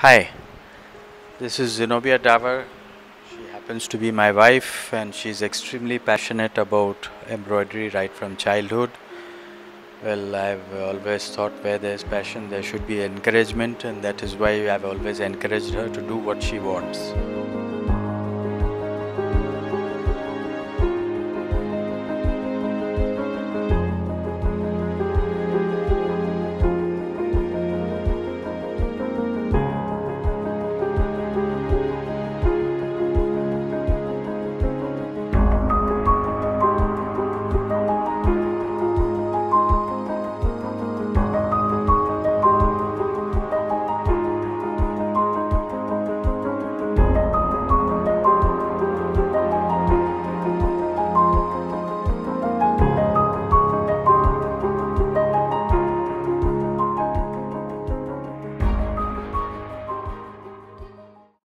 Hi, this is Zenobia Davar. She happens to be my wife, and she's extremely passionate about embroidery right from childhood. Well, I've always thought where there's passion, there should be encouragement, and that is why I've always encouraged her to do what she wants.